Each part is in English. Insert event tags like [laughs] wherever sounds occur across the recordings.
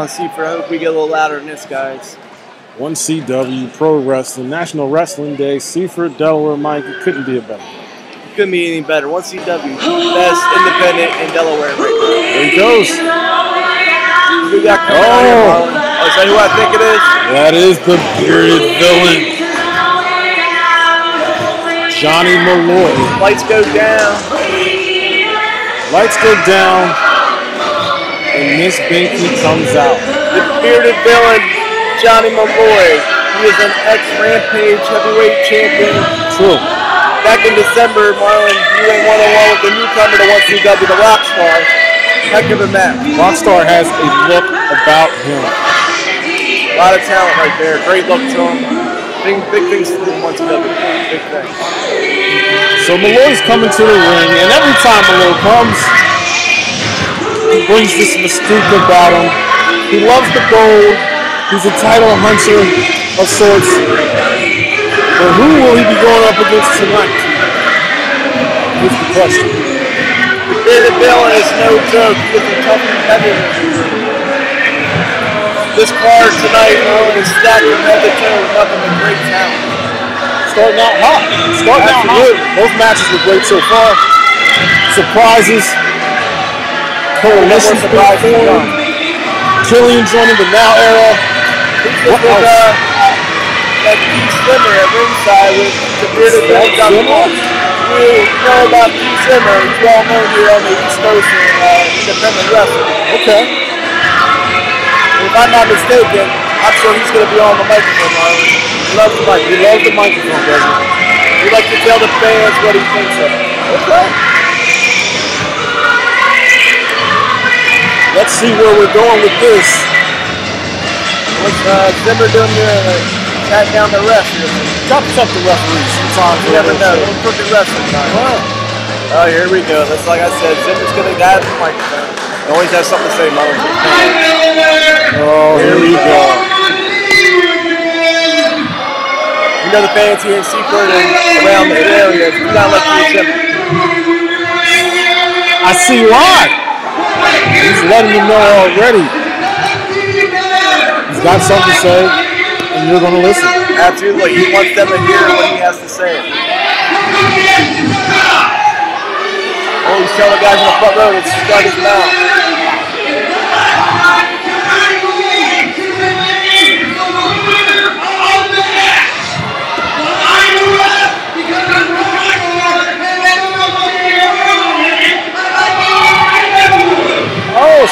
on, Seaford. I hope we get a little louder than this, guys. 1CW Pro Wrestling National Wrestling Day, Seaford, Delaware. Mike, it couldn't be a better. Couldn't be any better. 1CW, best independent in Delaware. There he goes. We got coming out here, Oh. Oh, is that who I think it is? That is the bearded villain, Johnny Malloy. Lights go down. Lights go down, and Miss Binky comes out. The bearded villain, Johnny Malloy. He is an ex-Rampage heavyweight champion. True. Back in December, Marlon, you went one-on-one with the newcomer to 1CW, the Rockstar. Heck of a match. Rockstar has a look about him. A lot of talent right there. Great look to him. Big, big things to do in 1CW. Big things. So Malloy's coming to the ring, and every time Malloy comes, he brings this mystique about him. He loves the gold. He's a title hunter of sorts. But who will he be going up against tonight? Is the question. David Villain is no joke. He is a tough competitor. This card tonight, is stacked from head to toe with nothing but great talent. Starting out hot. Starting out hot. Both matches were great so far. Surprises. Surprises to formed. Killian joining the Now era. What else? uh, that Keith Zimmer at ringside with the bearded Johnny Zimmer? You know about Keith Zimmer. He's well known here on the East Coast in uh, independent wrestling. Okay. If I'm not mistaken, I'm sure he's going to be on the microphone, Marlon. He loves the mic. He loves the microphone, doesn't he? He likes to tell the fans what he thinks of. Okay. Let's see where we're going with this. What's uh, Zimmer doing there? Like, pat down the ref here. To check the referees sometimes. You never know. Little crooked wrestling time. Oh, here we go. That's like I said. Zimmer's going to have the microphone. Always has something to say, Marlon. Oh, here we go. You know the fans here in Seaford and around the area do not like Keith Zimmer. I see why. He's letting you know already. He's got something to say, and you're going to listen. Absolutely. He wants them to hear what he has to say. Oh, he's telling the guys in the front row to shut his mouth.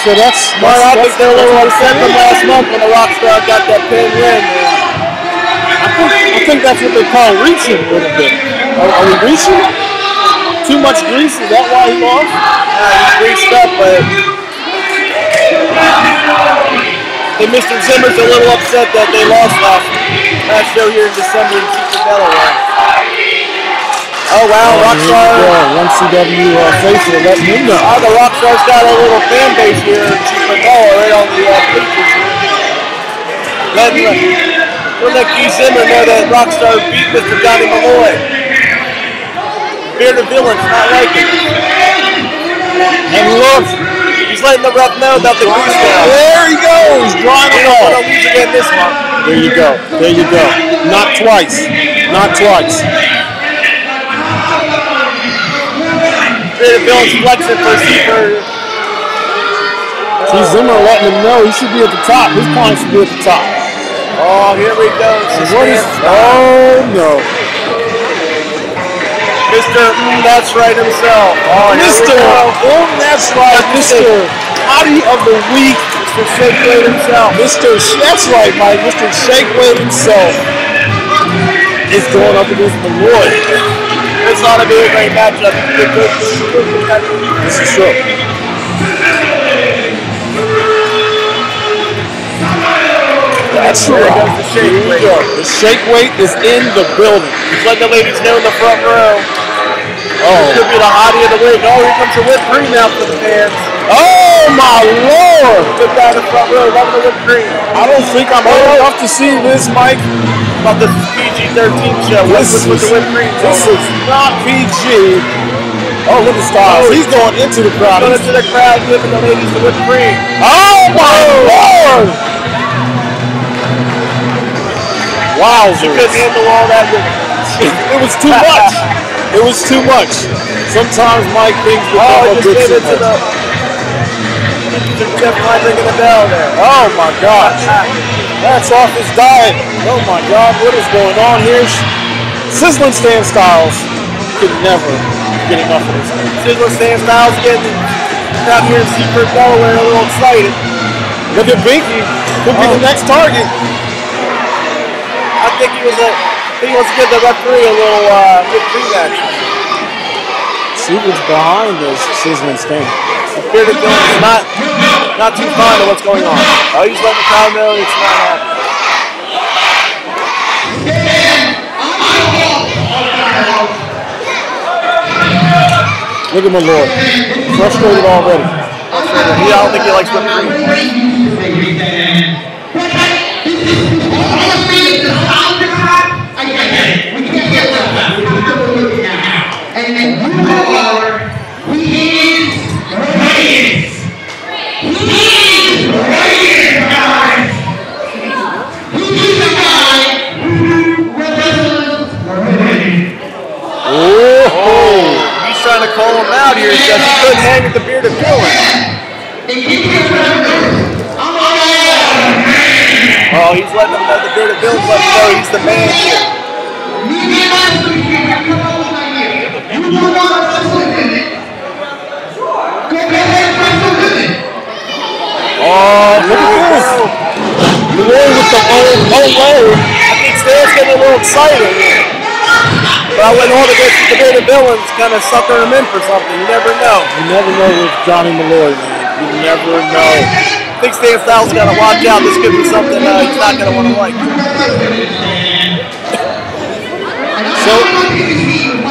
So that's Well, I think they're a little upset from last month when the Rockstar got that pin win. I think, I think that's what they call reaching a little bit. Are, are we reaching? Too much grease? Is that why he lost? Uh, he's greased up, but and Mr. Zimmer's a little upset that they lost last last show here in December in Chico, Delaware. Oh wow, Rockstar. Yeah, one CW uh, faithful letting him know. Oh, the Rockstar's got a little fan base here in Chico, Delaware, right on the uh, bleachers. Let we'll let Keith Zimmer know that Rockstar beat Mr. Johnny Malloy. Bearded Villain's not liking it. And look, He's letting the ref know about the goose down. there he goes, drawing We it don't want off. to lose again this month. There you go. There you go. Not twice. Not twice. Bearded Villain's flexing for. See Zimmer letting him know he should be at the top. His client should be at the top. Oh, here we go. What is? Oh no, Mr. Mm, that's right himself. Oh, go. Oh, that's right, Mister. Hottie of the week, Mr. Shake Weight himself. Mister. That's right, Mike. Mister Shakeweight himself is going up against Malloy. This to be a great matchup. This is true. That's right. the shake weight. The shake weight is in the building. Just let the ladies know in the front row. Oh, This Could be the hottie of the week. Oh, here comes the whipped cream out for the fans. oh! Oh, my lord! Took down the front row, loving the whipped cream. I don't think I'm old enough to see this, Mike. About the PG-13 show. This with, with the whipped cream? this is not PG. Oh, look at Stylez. Oh, He's going into the crowd. Going into the crowd, giving the ladies the whipped cream. Oh my lord! Wowzers. Couldn't handle all that. It was too much. [laughs] It was too much. Sometimes Mike things oh, become oh, a bit too much. To Jeff Knight ringing the bell there. Oh my gosh. That's off his diet. Oh my god, what is going on here? Sizzling Stan Stylez could never get enough of this Sizzling Stan Stylez getting out here in Seaford, Delaware, a little excited. Look at Binky. Could be the next target. I think he was a. I think he wants to give the referee a little uh, good what's behind this Sizzling Stan. Bearded Villain's not not too fond of what's going on. Oh, he's letting the crowd know it's not happening. Look at my lord. Frustrated already. He, I don't think he likes whipped cream. Letting him know the bearded villain's letting him know he's the man here. oh, look at this. The boy with the old, old load. I think Stan's getting a little excited. But I wouldn't hold against the bearded villains, kind of sucker him in for something. You never know. You never know with Johnny Malloy, man. You never know. I think Stan Stylez got to watch out. This could be something uh, he's not going to want to like. [laughs] So,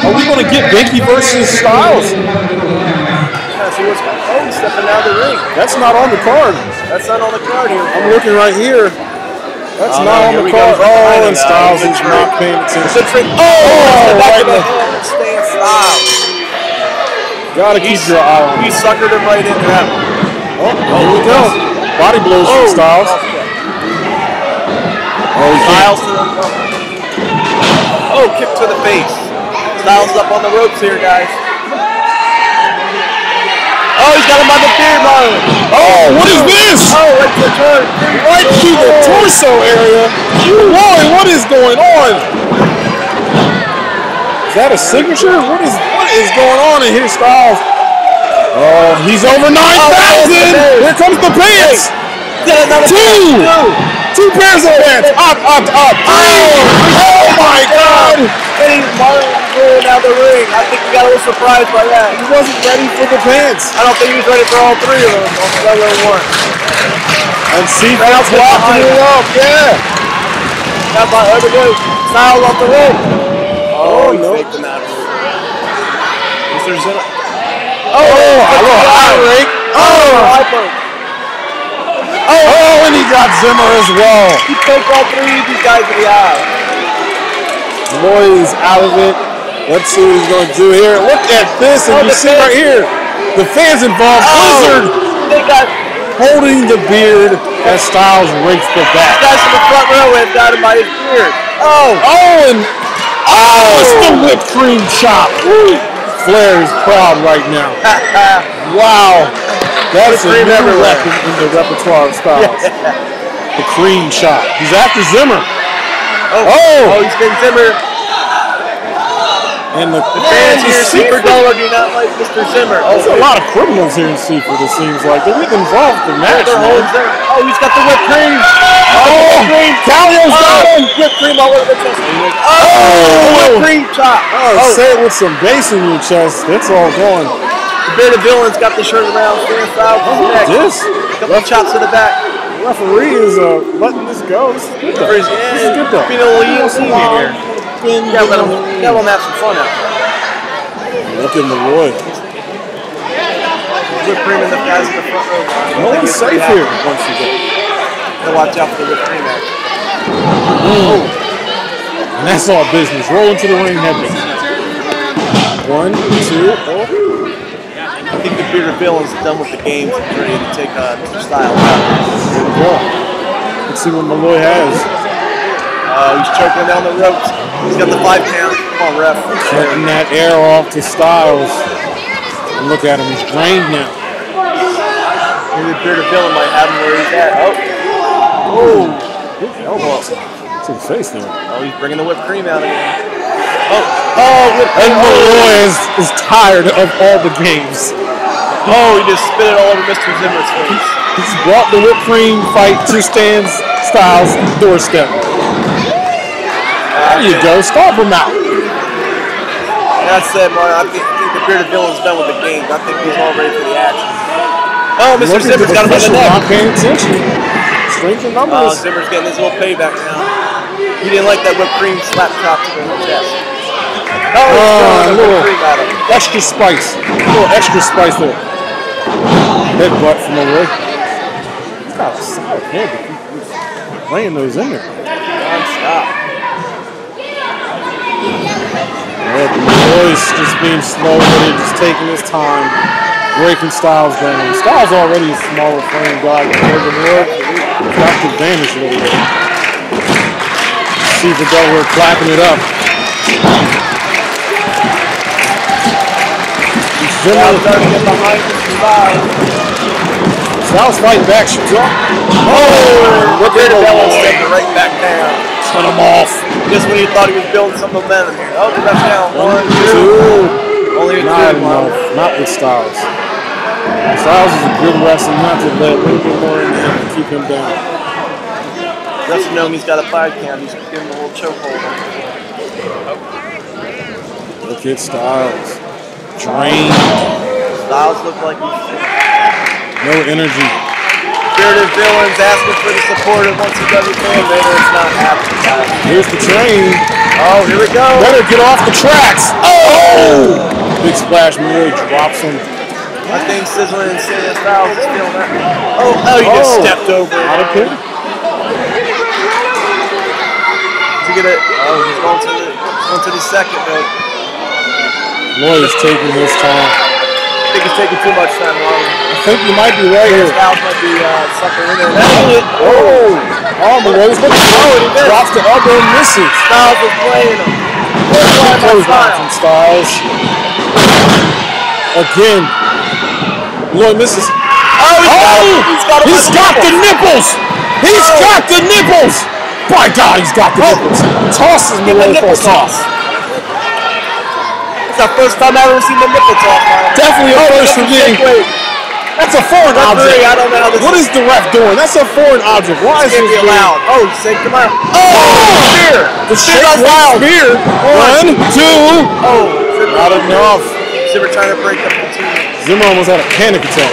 are we going to get Binky versus Stylez? Yeah, see what's going on. Stepping out of the ring. That's not on the card. That's not on the card here. I'm looking right here. That's Oh, not no, on the card. Oh, and. Stylez is not paying attention. Oh, Oh, right in the- head Stan Styles. Gotta keep your eye on He suckered him right into that Oh, here we go. Body blows from oh. Stylez. Oh. Stylez to the Oh, kick to the face. Stylez up on the ropes here, guys. Oh, he's got him by the beard bone. Oh, oh, what is this? Oh, right to the turn. Right to the torso area. Boy, what is going on? Is that a signature? What is what is going on in here, Stylez? Oh, he's over 9,000. Here comes the pants. Two. Two pairs of pants. Up, up, up. Oh, three. Oh my God. He's Marlon rolling out the ring. I think he got a little surprised by that. He wasn't ready for the pants. I don't think he was ready for all three of them on the one. And Stylez walking it up. Yeah. How about over there? Stylez off the rope. Oh, oh he no. faked him out of it. Mr. Zilla. Oh, a little high rake. Oh. Oh, and he got Zimmer as well. He faked all three of these guys in the eye. Lloyd is out of it. Let's see what he's going to do here. Look at this, and Oh, you see right here, the fans involved. Oh, Blizzard Oh, they got holding the beard as Stylez rakes the back. guys in the front row have got him by his beard. Oh, Oh, and oh, it's the whipped cream chop. Flair is proud right now. [laughs] Wow, that's a new everywhere. weapon in the repertoire of Stylez. The cream shot. He's after Zimmer. oh, Oh, oh he's getting Zimmer. and the Fans here, super dollar do not like Mr. Zimmer. Oh, There's a lot of criminals here in Seaford, it seems like. They're getting involved in the match. they're holding Zimmer. Oh, he's got the whipped cream. Oh, Callio's got Oh, him. whipped cream all over the chest. Oh. Oh, cream chop. Oh, Oh, say it with some bass in your chest. That's all going. the bearded villain's got the shirt around Stan Stylez' neck. This Couple chops to the back. referee is uh, letting this go. This is good. Though. This is good though. A little in here. Been Gotta let him, gotta let him have some fun out there. Look at Malloy. whipped cream in the guys in the front row. No one's safe here once you go. Gotta watch out for the whipped cream action. And that's all business. Roll into the ring headband. One, two, oh. I think the bearded villain's done with the games and ready to take uh, style out. We go. Let's see what Malloy has. Uh, he's choking down the ropes. He's got the five count. Come on, ref. Cutting that air off to Stylez. And look at him, he's drained now. Maybe the bearded villain might have him where he's at. Oh. Oh. Elbow. To the face there. Oh, he's bringing the whipped cream out again. Oh. Oh, whipped And. Malloy is, is tired of all the games. Oh, he just spit it all over Mr. Zimmer's face. He's brought the whipped cream fight to Stan's Stylez doorstep. There you go, stomp him out. That's it, man. I think, I think the bearded villain's done with the game. I think he's all ready for the action. Oh, Mr. Zimmer's got him by the neck. Not paying attention. Strength in Oh, numbers. Zimmer's getting his little payback now. He didn't like that whipped cream slap chop to the chest. Oh, he's Ah, throwing the little- whipped cream at extra spice. A little extra spice there. Headbutt from Malloy. He's got a solid head keep laying those in there. Non-stop. But Malloy's just being slow with it, just taking his time, breaking Stylez down. Stylez already a smaller frame guy compared to Malloy. The advantage a little bit. See the Delaware clapping it up. Stylez Zimmer, starting to get behind him. Stylez. Stylez fighting back. Shoots up. Oh, Look at Malloy. stepping right back down. Cut him off. Just when you thought he was building some momentum here. Oh, the left down. One, two. Only a Not two. enough. Not with Stylez. Stylez is a good wrestler. Not to let a little bit more in and keep him down. He's got a five count. He's giving him a little chokehold. Look at Stylez. Drained. Stylez look like he's No energy. bearded villains asking for the support of once again the fan later. It's not happening. Here's the train. Oh, here we go. Better get off the tracks. Oh! Big splash. Malloy drops him. I think Sizzling and Santa Stylez is feeling that. Oh, oh, he just Oh. stepped over. it. Out of pin. To get it. Oh, he's going to the going to the second though. Malloy is taking his time. I think he's taking too much time. Long. I think you might be right here. Stylez might be uh, sucking in there. That's it. Oh! Oh, Malloy's looking. Oh, he missed. Drops the elbow and misses. Stylez is playing him. Close line from Stylez. Again. Malloy misses. Oh, he's got, Oh! he's got, him He's the got the nipples. nipples! He's Oh. got the nipples! By God, he's got the nipples. Tosses him for nipple a toss. It's the first time I've ever seen the nipple toss. man. Definitely a Oh, first for me. at the shake weight. That's a foreign Referee, object. I don't know how this What is the ref doing? That's a foreign object. Why is this allowed. Oh, say come on. Oh! Spear. The Spear goes weight wild. spear. One, two. Oh, Not enough. Zimmer trying to break up the team. Zimmer almost had a panic attack.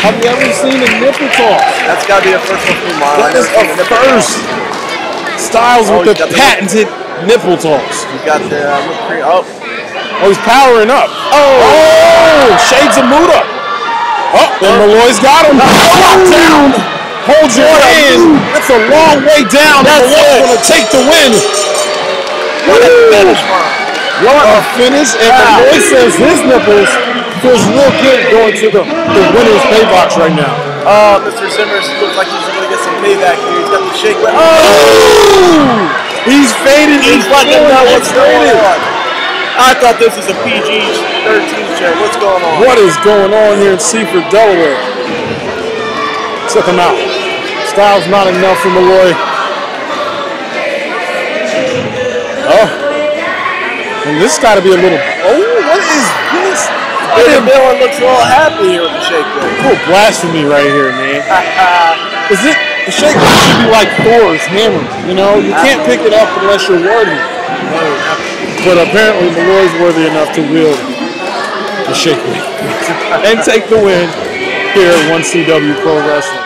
Have you ever seen a nipple toss? That's got to be a first one for me, Marlon. That is a first. Stylez Oh, with the got the- patented nipple toss. You got the uh. Oh, Oh, he's powering up. Oh, shades of Muda. Oh, and Malloy's got him. Drop down. Hold your hand. That's a long way down. That's Malloy's going to take the win. what a finish, Marlon. What a finish. And the Malloy says his nipples feels real good going to the, the winner's pay box right now. Uh, oh, Mr. Zimmer looks like he's going to get some payback here. He's got the shake weight. Oh, Oh! He's faded. he's letting them know what's oh going on. I thought this was a PG-13 show. What's going on? What is going on here in Seaford, Delaware? Check him out. Stylez not enough for Malloy. Oh. And this got to be a little. Oh, what is this? Peter Millen looks a little happy here with the shake. Oh, blasphemy right here, man. [laughs] Is it? The shake should be like Thor's hammer. You know, you can't pick it up unless you're worthy. But apparently, Malloy's worthy enough to wield the shake [laughs] and take the win here at 1CW Pro Wrestling.